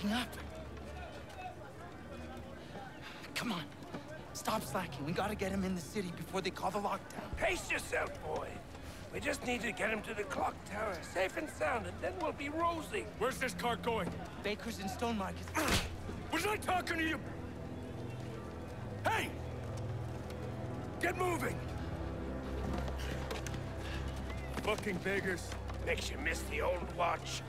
waking up. Come on. Stop slacking. We gotta get him in the city before they call the lockdown. Pace yourself, boy. We just need to get him to the clock tower, safe and sound, and then we'll be rosy. Where's this cart going? Baker's in Stone Market. Was I talking to you? Hey! Get moving! Fucking beggars. Makes you miss the old watch.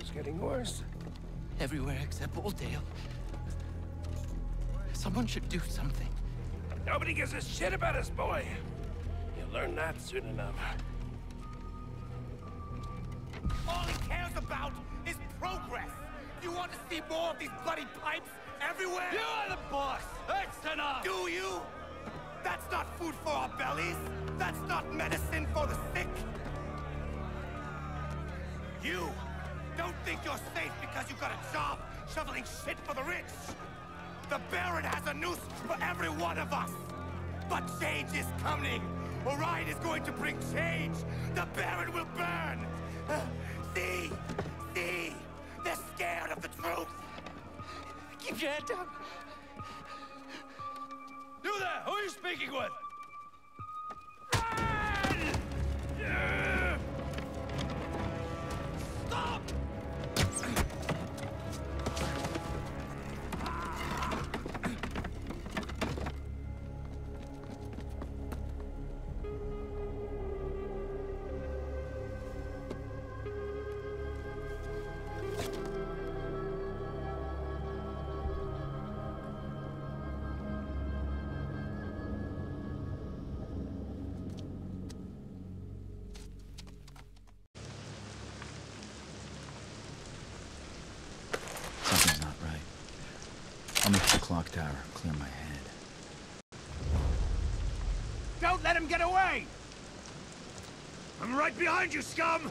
The gloom's getting worse. Everywhere except Oldale. Someone should do something. Nobody gives a shit about us, boy. You'll learn that soon enough. All he cares about is progress! You want to see more of these bloody pipes everywhere? You are the boss! That's enough! Do you? That's not food for our bellies! That's not medicine for the sick! You don't think you're safe because you've got a job shoveling shit for the rich! The Baron has a noose for every one of us! But change is coming! Orion is going to bring change! The Baron will burn! Uh, see? See? They're scared of the truth! Keep your head down. You there! Who are you speaking with? Stop! Tower clear my head. Don't let him get away! I'm right behind you, scum!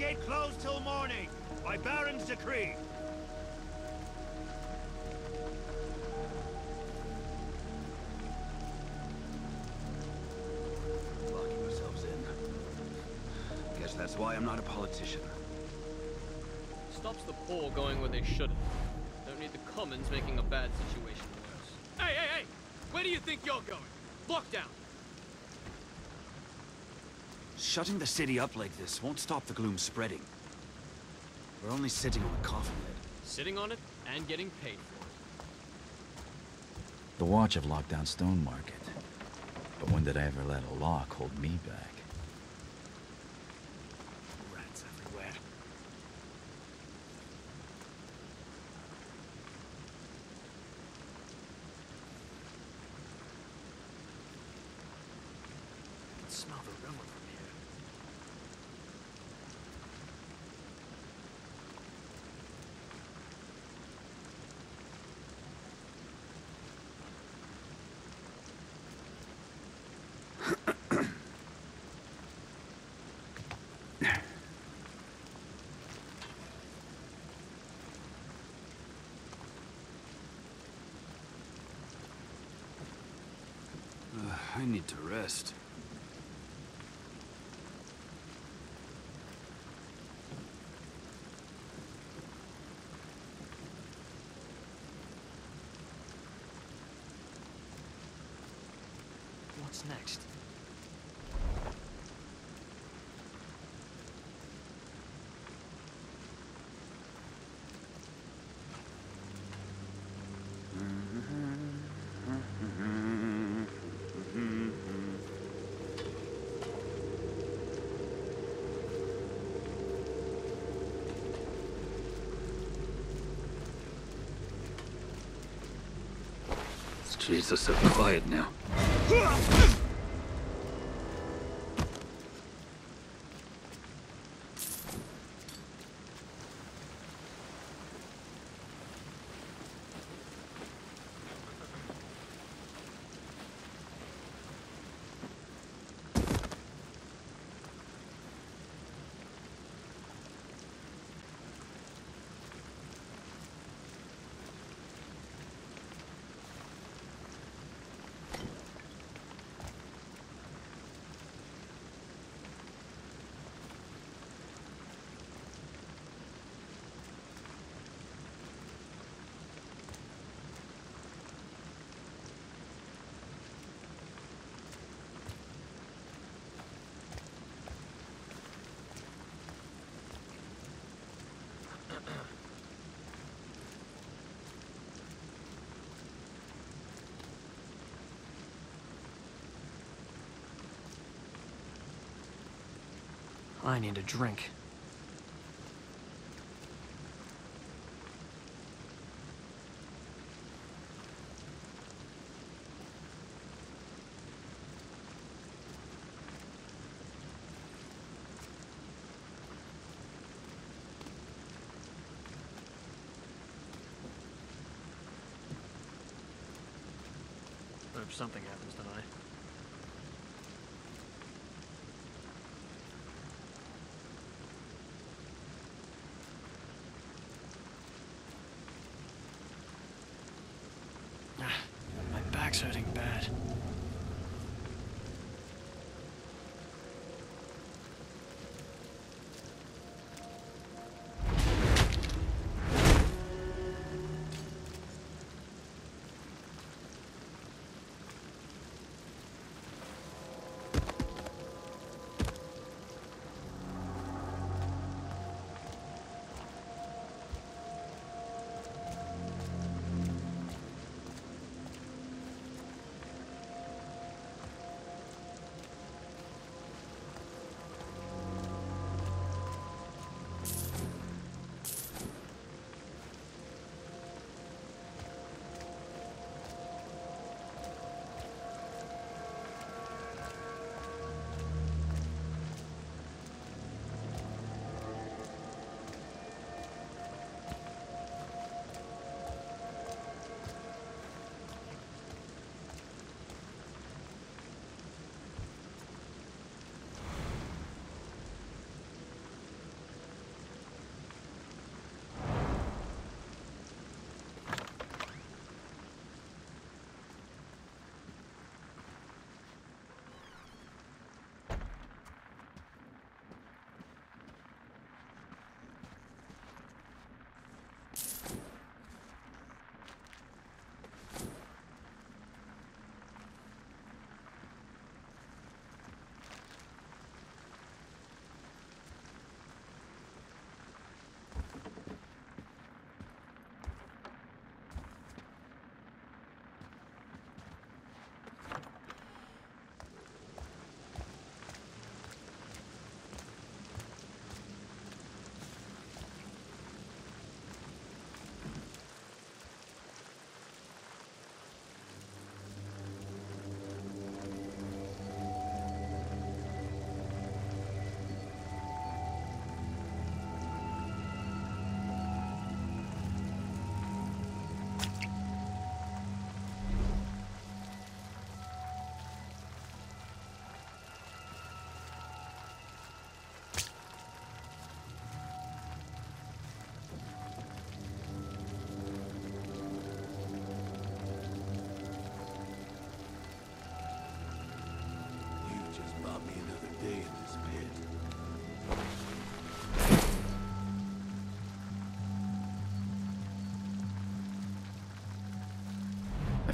Gate closed till morning, by Baron's decree. Locking ourselves in. Guess that's why I'm not a politician. Stops the poor going where they shouldn't. Don't need the commons making a bad situation worse. Hey, hey, hey! Where do you think you're going? Lockdown! Shutting the city up like this won't stop the gloom spreading. We're only sitting on a coffin lid. Sitting on it and getting paid for it. The Watch have locked down Stone Market. But when did I ever let a lock hold me back? I need to rest. What's next? Are so quiet now. I need a drink. Something happens tonight.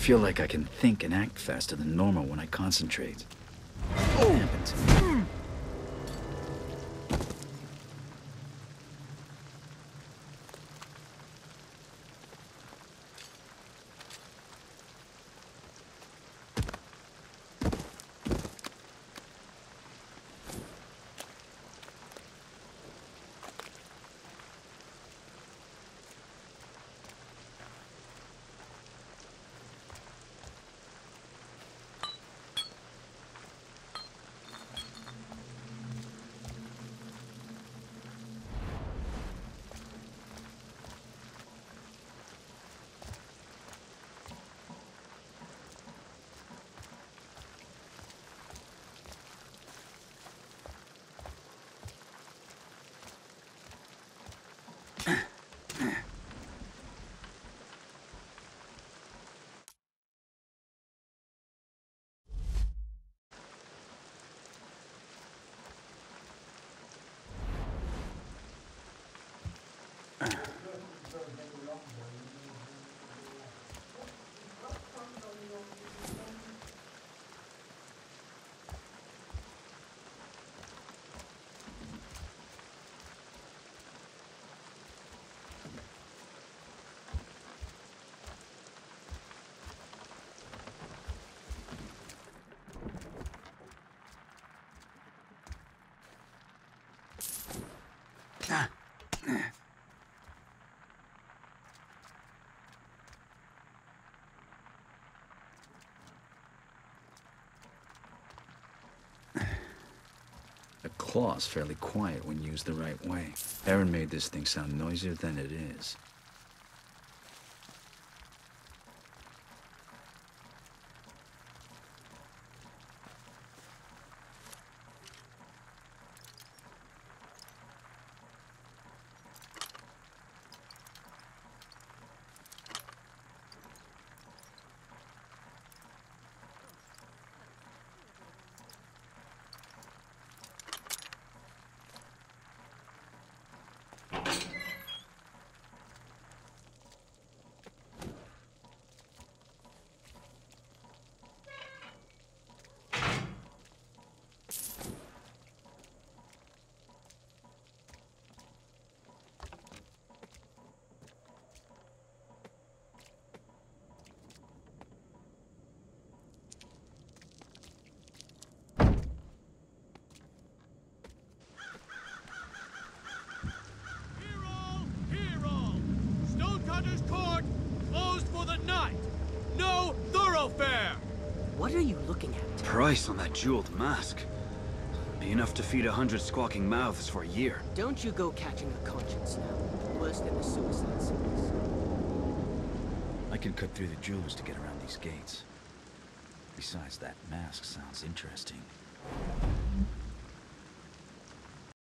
Feel like I can think and act faster than normal when I concentrate. What happened claw's fairly quiet when used the right way. Erin made this thing sound noisier than it is. Hear all, hear all. Stonecutters Court closed for the night. No thoroughfare. What are you looking at? Price on that jeweled mask. Be enough to feed a hundred squawking mouths for a year. Don't you go catching a conscience now. Worse than the suicide series. I can cut through the jewels to get around these gates. Besides, that mask sounds interesting.